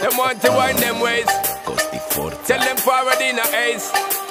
Them want to wind them ways. Tell them forward in a ace.